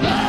Lord.